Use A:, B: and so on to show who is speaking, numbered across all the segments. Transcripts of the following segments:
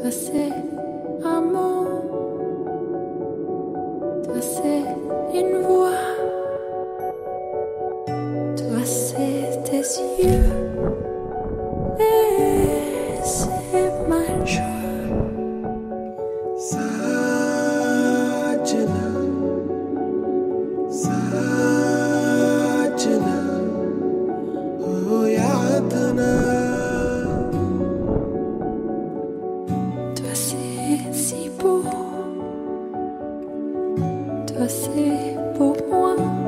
A: Toi c'est un mot. toi c'est une voix, toi c'est
B: tes yeux. 不完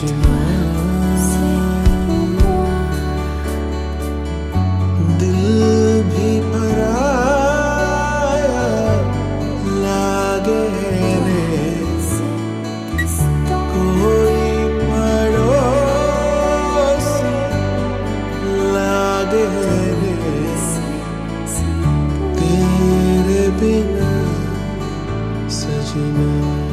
B: chez moi दिल भी भरा लागे रे कोई पड़ोस लागे रे तेरे बिना सजना